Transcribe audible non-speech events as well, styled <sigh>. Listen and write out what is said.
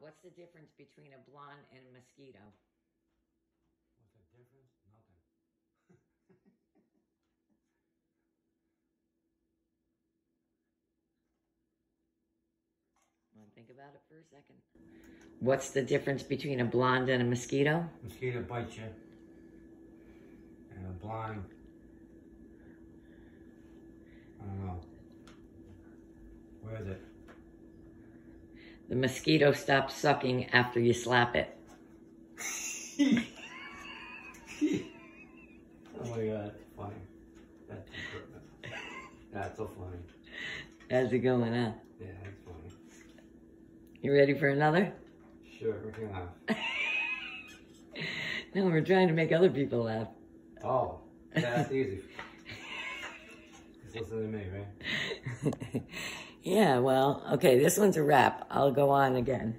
what's the difference between a blonde and a mosquito? What's the difference? Nothing. <laughs> Well, think about it for a second. What's the difference between a blonde and a mosquito? Mosquito bites you. And a blonde. I don't know. Where is it? The mosquito stops sucking after you slap it. <laughs> Oh my god, that's funny. That's, that's so funny. How's it going, huh? Yeah, that's funny. You ready for another? Sure, we can laugh. No, we're trying to make other people laugh. Oh, that's easy. Just listen to me, right? <laughs> yeah, well, okay, this one's a wrap. I'll go on again.